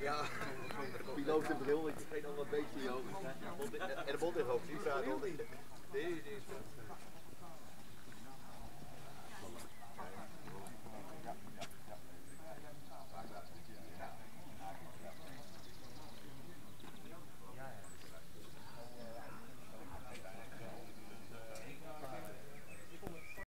Ja, piloot en bril, ik vergeet al wat beetje joh. En de bond in hoofd, die vraag al. Nee,